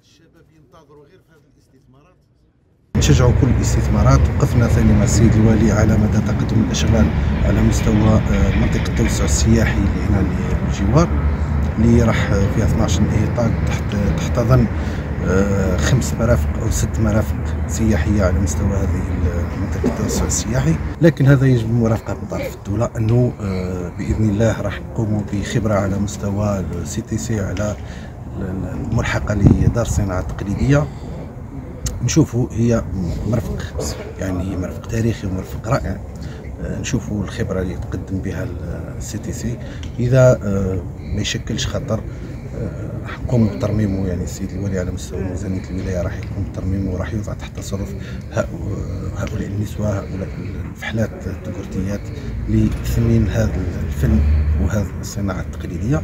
الشباب ينتظروا غير الاستثمارات. شجعوا كل الاستثمارات. وقفنا ثاني مع السيد الوالي على مدى تقدم الأشغال على مستوى آه، منطقة التوسع السياحي اللي هنا للجوار اللي راح آه، فيها 12 hectares تحت آه، تحتضن خمس مرافق أو ست مرافق سياحيه على مستوى هذه منطقه التوسع السياحي. لكن هذا يجب من طرف الدولة أنه آه، بإذن الله راح نقوموا بخبرة على مستوى ال CTC على الملحقة لدار الصناعه التقليديه نشوفوا هي مرفق يعني مرفق تاريخي ومرفق رائع. آه، نشوفوا الخبرة اللي تقدم بها ال CTC إذا آه، ما يشكلش خطر نقوم بترميمه يعني السيد الوالي على مستوى ميزانيه الولاية راح يقوم بترميمه وراح يوضع تحت تصرف هؤلاء النسوة هؤلاء الفحلات التقرتيات لتثمين هذا الفن وهذه الصناعة التقليدية.